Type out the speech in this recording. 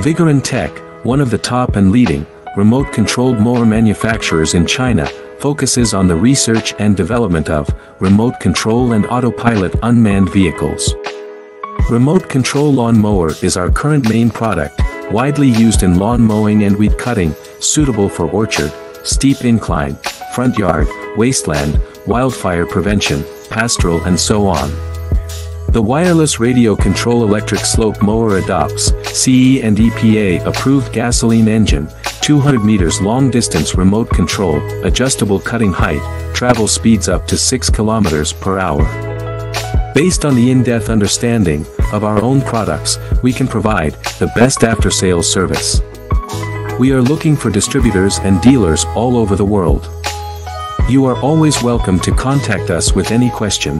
Vigorun Tech, one of the top and leading, remote-controlled mower manufacturers in China, focuses on the research and development of remote control and autopilot unmanned vehicles. Remote control lawn mower is our current main product, widely used in lawn mowing and weed cutting, suitable for orchard, steep incline, front yard, wasteland, wildfire prevention, pastoral and so on. The wireless radio control electric slope mower adopts CE and EPA approved gasoline engine, 200 meters long distance remote control, adjustable cutting height, travel speeds up to 6 kilometers per hour. Based on the in-depth understanding of our own products, we can provide the best after-sales service. We are looking for distributors and dealers all over the world. You are always welcome to contact us with any question.